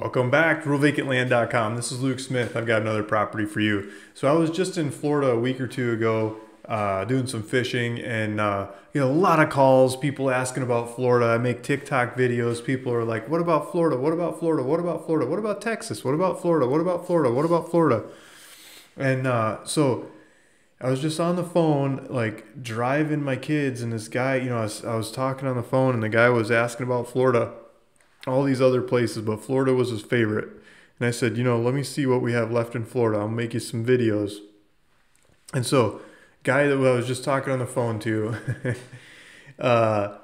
Welcome back to RuralVacantLand.com. This is Luke Smith. I've got another property for you. So I was just in Florida a week or two ago uh, doing some fishing and uh, you know a lot of calls, people asking about Florida. I make TikTok videos. People are like, "What about Florida? What about Florida? What about Florida? What about Texas? What about Florida? What about Florida? What about Florida?" And uh, so I was just on the phone, like driving my kids, and this guy, you know, I was, I was talking on the phone, and the guy was asking about Florida all these other places, but Florida was his favorite. And I said, you know, let me see what we have left in Florida. I'll make you some videos. And so, guy that I was just talking on the phone to, uh,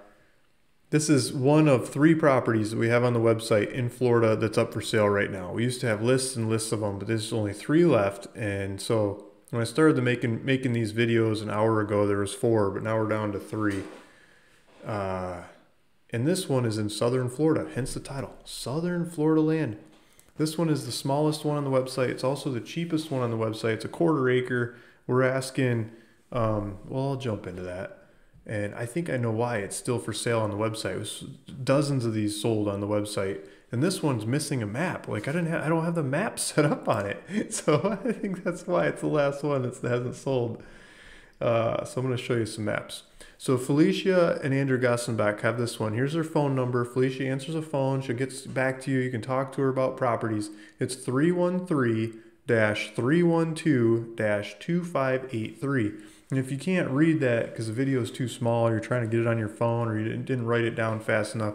this is one of three properties that we have on the website in Florida that's up for sale right now. We used to have lists and lists of them, but there's only three left. And so when I started making making these videos an hour ago, there was four, but now we're down to three. Uh, and this one is in southern Florida, hence the title Southern Florida Land. This one is the smallest one on the website. It's also the cheapest one on the website. It's a quarter acre. We're asking, um, well, I'll jump into that. And I think I know why it's still for sale on the website. It was dozens of these sold on the website. And this one's missing a map. Like I didn't have, I don't have the map set up on it. So I think that's why it's the last one that hasn't sold. Uh, so I'm going to show you some maps. So Felicia and Andrew Gossenbach have this one. Here's her phone number. Felicia answers a phone. She'll get back to you. You can talk to her about properties. It's 313-312-2583. And if you can't read that because the video is too small or you're trying to get it on your phone or you didn't, didn't write it down fast enough,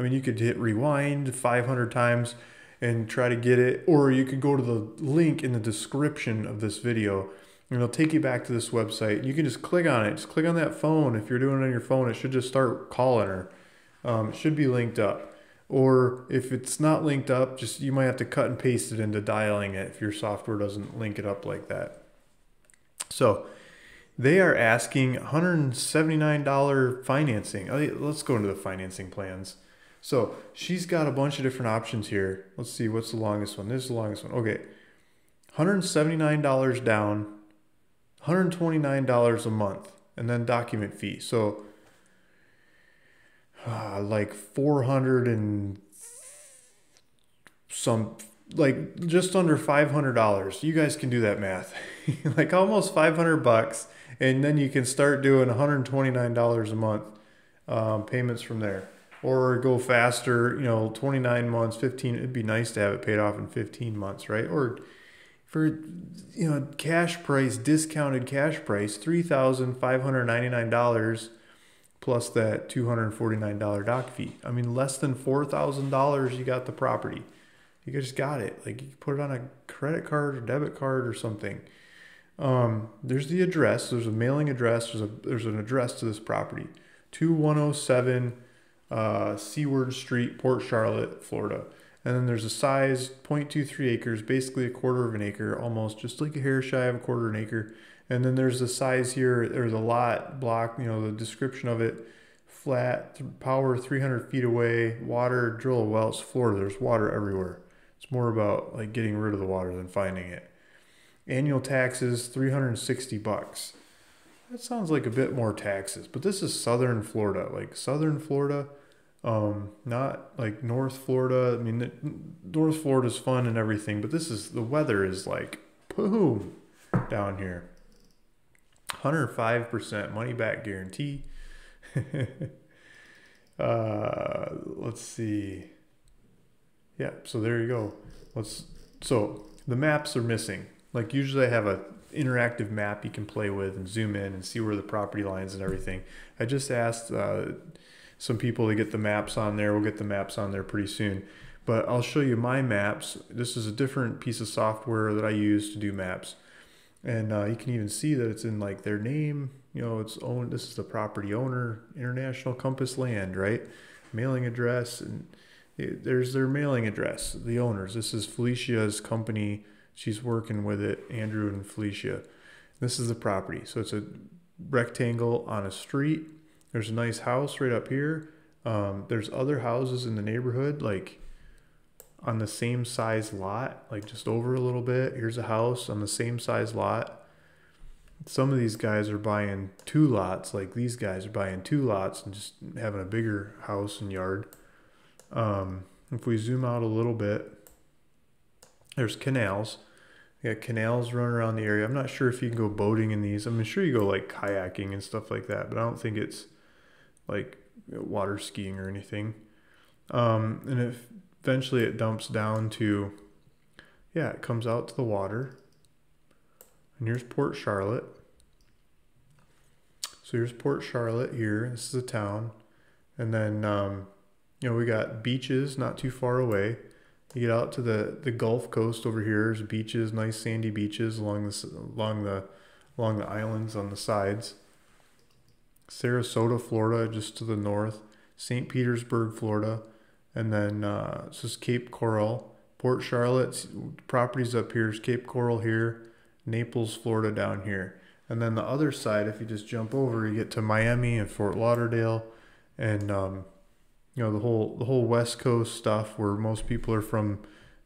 I mean, you could hit rewind 500 times and try to get it, or you could go to the link in the description of this video and it'll take you back to this website. You can just click on it. Just click on that phone. If you're doing it on your phone, it should just start calling her. Um, it should be linked up. Or if it's not linked up, just you might have to cut and paste it into dialing it if your software doesn't link it up like that. So they are asking $179 financing. Oh, let's go into the financing plans. So she's got a bunch of different options here. Let's see, what's the longest one? This is the longest one. Okay. $179 down, $129 a month and then document fee. So uh, like 400 and some like just under $500. You guys can do that math. like almost 500 bucks and then you can start doing $129 a month um, payments from there or go faster, you know, 29 months, 15 it'd be nice to have it paid off in 15 months, right? Or for you know cash price discounted cash price three thousand five hundred ninety nine dollars plus that two hundred forty nine dollar doc fee. I mean less than four thousand dollars you got the property. You just got it. Like you put it on a credit card or debit card or something. Um, there's the address. There's a mailing address. There's a there's an address to this property, two one zero seven uh, Seaward Street, Port Charlotte, Florida. And then there's a size 0.23 acres, basically a quarter of an acre, almost just like a hair shy of a quarter of an acre. And then there's the size here, there's the lot block, you know, the description of it flat, power 300 feet away, water, drill a well. It's Florida, there's water everywhere. It's more about like getting rid of the water than finding it. Annual taxes 360 bucks. That sounds like a bit more taxes, but this is southern Florida. Like southern Florida, um, not like North Florida. I mean, North Florida is fun and everything, but this is the weather is like boom down here. 105% money back guarantee. uh, let's see. Yeah, so there you go. Let's so the maps are missing. Like usually I have a interactive map you can play with and zoom in and see where the property lines and everything. I just asked uh, some people to get the maps on there. We'll get the maps on there pretty soon. But I'll show you my maps. This is a different piece of software that I use to do maps. And uh, you can even see that it's in like their name, you know, it's owned, this is the property owner, International Compass Land, right? Mailing address, and it, there's their mailing address, the owners. This is Felicia's company. She's working with it, Andrew and Felicia. This is the property. So it's a rectangle on a street there's a nice house right up here. Um, there's other houses in the neighborhood, like on the same size lot, like just over a little bit. Here's a house on the same size lot. Some of these guys are buying two lots, like these guys are buying two lots and just having a bigger house and yard. Um, if we zoom out a little bit, there's canals. You got canals running around the area. I'm not sure if you can go boating in these. I'm sure you go like kayaking and stuff like that, but I don't think it's like water skiing or anything. Um, and if eventually it dumps down to, yeah, it comes out to the water. And here's Port Charlotte. So here's Port Charlotte here. This is a town. And then, um, you know, we got beaches not too far away. You get out to the, the Gulf Coast over here. There's beaches, nice sandy beaches along the along the along the islands on the sides. Sarasota, Florida, just to the north. St. Petersburg, Florida, and then uh, this is Cape Coral. Port Charlotte properties up here is Cape Coral here. Naples, Florida down here. And then the other side, if you just jump over, you get to Miami and Fort Lauderdale, and um, you know the whole the whole West Coast stuff where most people are from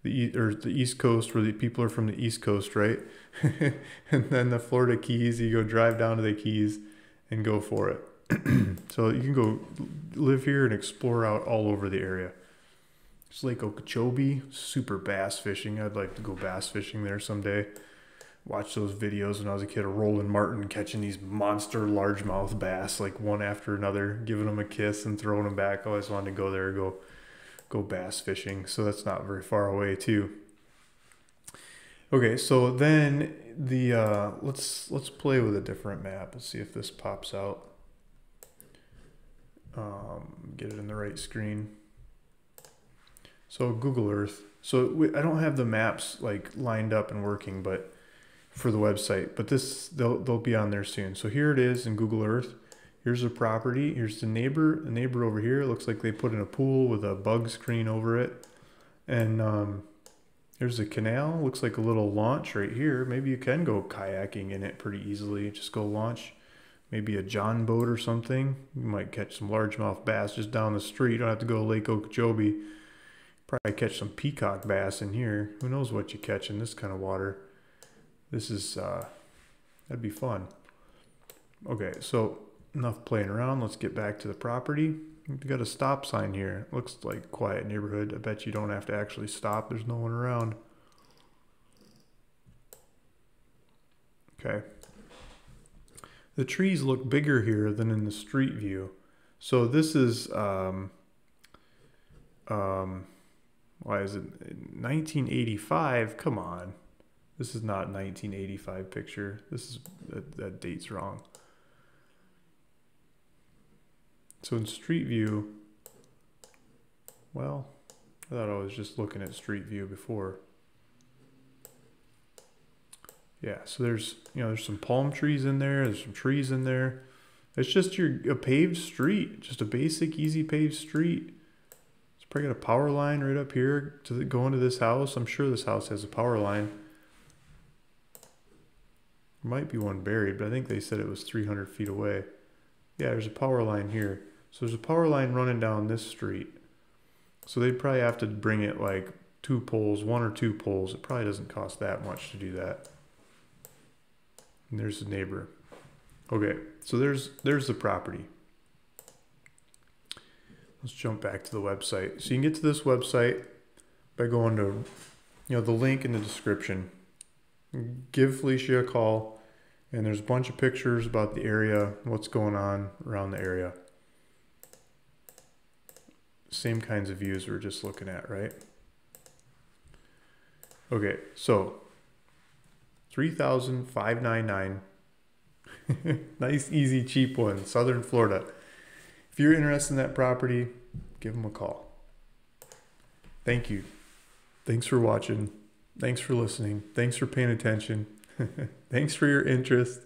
the or the East Coast where the people are from the East Coast, right? and then the Florida Keys, you go drive down to the Keys and go for it. so you can go live here and explore out all over the area. It's Lake Okeechobee, super bass fishing. I'd like to go bass fishing there someday Watch those videos when I was a kid of Roland Martin catching these monster largemouth bass like one after another, giving them a kiss and throwing them back. I always wanted to go there, and go go bass fishing. So that's not very far away too. Okay, so then the uh, let's let's play with a different map. Let's see if this pops out. Um, get it in the right screen. So Google Earth. So we, I don't have the maps like lined up and working, but for the website, but this they'll they'll be on there soon. So here it is in Google Earth. Here's the property. Here's the neighbor. The neighbor over here. Looks like they put in a pool with a bug screen over it. And um, there's a canal. Looks like a little launch right here. Maybe you can go kayaking in it pretty easily. Just go launch maybe a John boat or something. You might catch some largemouth bass just down the street. You don't have to go to Lake Okeechobee. Probably catch some peacock bass in here. Who knows what you catch in this kind of water. This is, uh, that'd be fun. Okay, so enough playing around. Let's get back to the property. We got a stop sign here. Looks like quiet neighborhood. I bet you don't have to actually stop. There's no one around. Okay. The trees look bigger here than in the street view. So this is, um, um, why is it 1985? Come on. This is not 1985 picture. This is that, that date's wrong. So in Street View, well, I thought I was just looking at Street View before. Yeah, so there's you know there's some palm trees in there. There's some trees in there. It's just your a paved street, just a basic, easy paved street. It's probably got a power line right up here to the, go into this house. I'm sure this house has a power line might be one buried, but I think they said it was 300 feet away. Yeah, there's a power line here. So there's a power line running down this street. So they'd probably have to bring it like two poles, one or two poles. It probably doesn't cost that much to do that. And there's the neighbor. Okay, so there's there's the property. Let's jump back to the website. So you can get to this website by going to you know the link in the description. Give Felicia a call and there's a bunch of pictures about the area, what's going on around the area. Same kinds of views we are just looking at, right? Okay, so 3,599. nice, easy, cheap one, Southern Florida. If you're interested in that property, give them a call. Thank you. Thanks for watching. Thanks for listening. Thanks for paying attention. Thanks for your interest.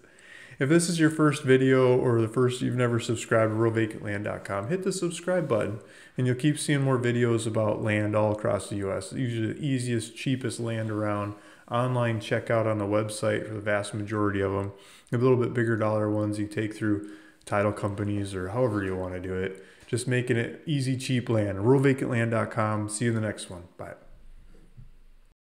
If this is your first video or the first you've never subscribed to ruralvacantland.com, hit the subscribe button and you'll keep seeing more videos about land all across the US. Usually the easiest, cheapest land around. Online checkout on the website for the vast majority of them. A little bit bigger dollar ones you take through title companies or however you want to do it. Just making it easy, cheap land. Ruralvacantland.com. See you in the next one. Bye.